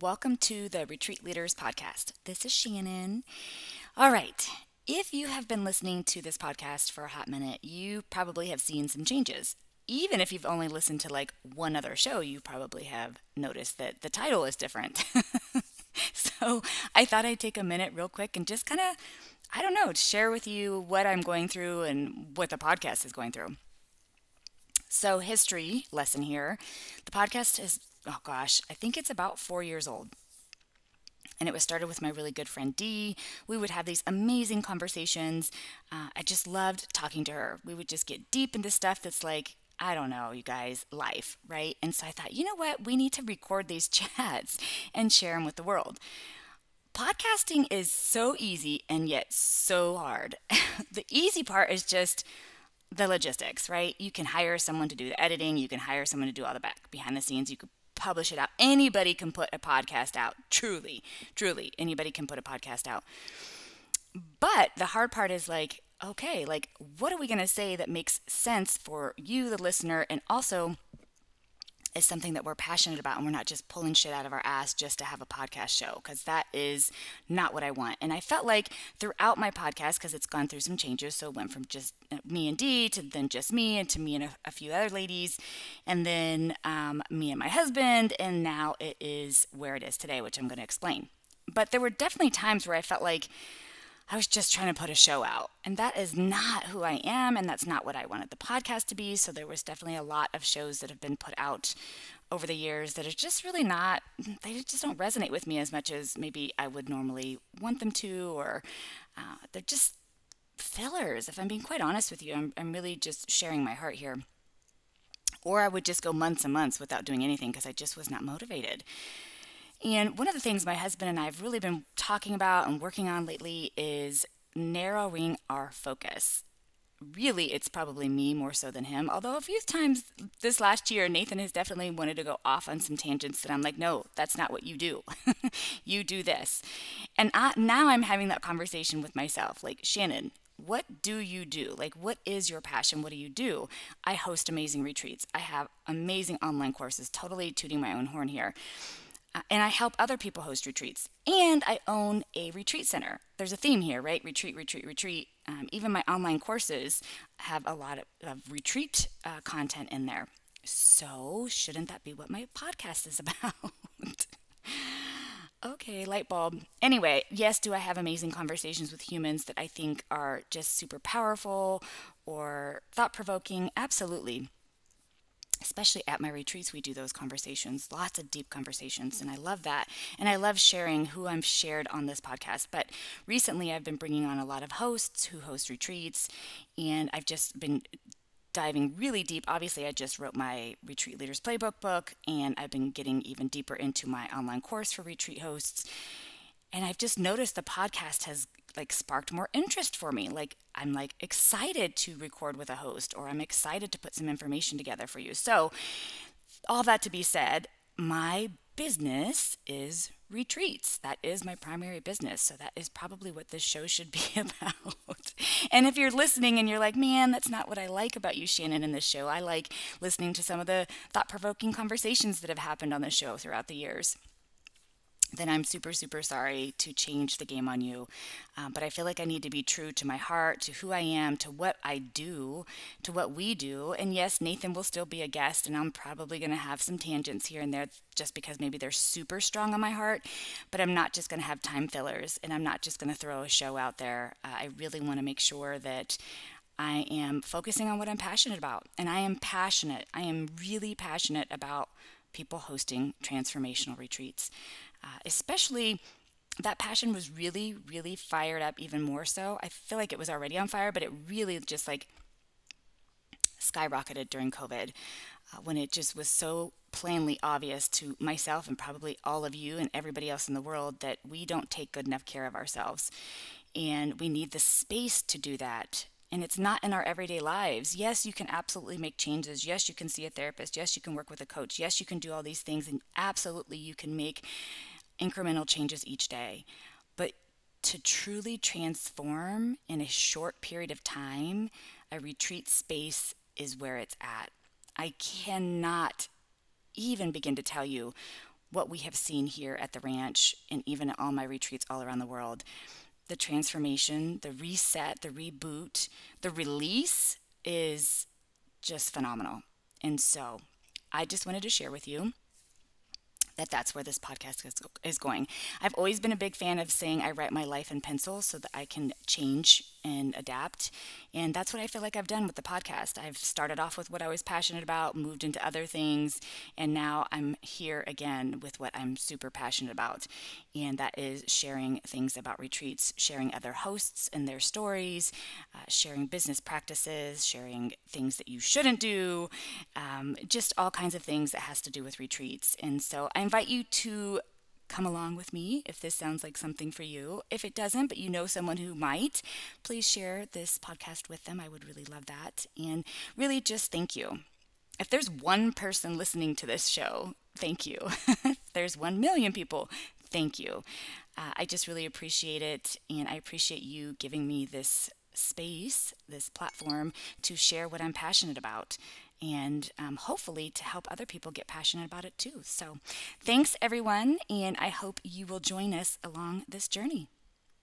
Welcome to the Retreat Leaders Podcast. This is Shannon. All right. If you have been listening to this podcast for a hot minute, you probably have seen some changes. Even if you've only listened to like one other show, you probably have noticed that the title is different. so I thought I'd take a minute real quick and just kind of, I don't know, share with you what I'm going through and what the podcast is going through. So, history lesson here. The podcast is, oh gosh, I think it's about four years old. And it was started with my really good friend Dee. We would have these amazing conversations. Uh, I just loved talking to her. We would just get deep into stuff that's like, I don't know, you guys, life, right? And so I thought, you know what? We need to record these chats and share them with the world. Podcasting is so easy and yet so hard. the easy part is just the logistics, right? You can hire someone to do the editing, you can hire someone to do all the back behind the scenes, you could publish it out. Anybody can put a podcast out. Truly, truly, anybody can put a podcast out. But the hard part is like, okay, like what are we going to say that makes sense for you the listener and also is something that we're passionate about and we're not just pulling shit out of our ass just to have a podcast show because that is not what I want. And I felt like throughout my podcast, because it's gone through some changes, so it went from just uh, me and Dee to then just me and to me and a, a few other ladies, and then um, me and my husband, and now it is where it is today, which I'm going to explain. But there were definitely times where I felt like, I was just trying to put a show out. And that is not who I am, and that's not what I wanted the podcast to be. So there was definitely a lot of shows that have been put out over the years that are just really not, they just don't resonate with me as much as maybe I would normally want them to, or uh, they're just fillers. If I'm being quite honest with you, I'm, I'm really just sharing my heart here. Or I would just go months and months without doing anything because I just was not motivated. And one of the things my husband and I have really been talking about and working on lately is narrowing our focus. Really, it's probably me more so than him. Although a few times this last year, Nathan has definitely wanted to go off on some tangents that I'm like, no, that's not what you do. you do this. And I, now I'm having that conversation with myself like, Shannon, what do you do? Like, what is your passion? What do you do? I host amazing retreats. I have amazing online courses, totally tooting my own horn here. Uh, and I help other people host retreats. And I own a retreat center. There's a theme here, right? Retreat, retreat, retreat. Um, even my online courses have a lot of, of retreat uh, content in there. So, shouldn't that be what my podcast is about? okay, light bulb. Anyway, yes, do I have amazing conversations with humans that I think are just super powerful or thought provoking? Absolutely especially at my retreats, we do those conversations, lots of deep conversations, and I love that. And I love sharing who I'm shared on this podcast. But recently, I've been bringing on a lot of hosts who host retreats, and I've just been diving really deep. Obviously, I just wrote my Retreat Leaders Playbook book, and I've been getting even deeper into my online course for retreat hosts. And I've just noticed the podcast has like sparked more interest for me. Like I'm like excited to record with a host or I'm excited to put some information together for you. So all that to be said, my business is retreats. That is my primary business. So that is probably what this show should be about. and if you're listening and you're like, man, that's not what I like about you, Shannon, in this show, I like listening to some of the thought provoking conversations that have happened on the show throughout the years then I'm super, super sorry to change the game on you. Uh, but I feel like I need to be true to my heart, to who I am, to what I do, to what we do. And yes, Nathan will still be a guest, and I'm probably going to have some tangents here and there just because maybe they're super strong on my heart. But I'm not just going to have time fillers, and I'm not just going to throw a show out there. Uh, I really want to make sure that. I am focusing on what I'm passionate about. And I am passionate. I am really passionate about people hosting transformational retreats. Uh, especially that passion was really, really fired up even more so. I feel like it was already on fire, but it really just like skyrocketed during COVID uh, when it just was so plainly obvious to myself and probably all of you and everybody else in the world that we don't take good enough care of ourselves. And we need the space to do that. And it's not in our everyday lives. Yes, you can absolutely make changes. Yes, you can see a therapist. Yes, you can work with a coach. Yes, you can do all these things. And absolutely, you can make incremental changes each day. But to truly transform in a short period of time, a retreat space is where it's at. I cannot even begin to tell you what we have seen here at the ranch and even at all my retreats all around the world. The transformation, the reset, the reboot, the release is just phenomenal. And so I just wanted to share with you that that's where this podcast is, is going. I've always been a big fan of saying I write my life in pencil so that I can change and adapt. And that's what I feel like I've done with the podcast. I've started off with what I was passionate about, moved into other things, and now I'm here again with what I'm super passionate about. And that is sharing things about retreats, sharing other hosts and their stories, uh, sharing business practices, sharing things that you shouldn't do, um, just all kinds of things that has to do with retreats. And so I invite you to come along with me if this sounds like something for you. If it doesn't, but you know someone who might, please share this podcast with them. I would really love that. And really just thank you. If there's one person listening to this show, thank you. there's 1 million people, thank you. Uh, I just really appreciate it. And I appreciate you giving me this space, this platform to share what I'm passionate about and um, hopefully to help other people get passionate about it too. So, thanks everyone, and I hope you will join us along this journey.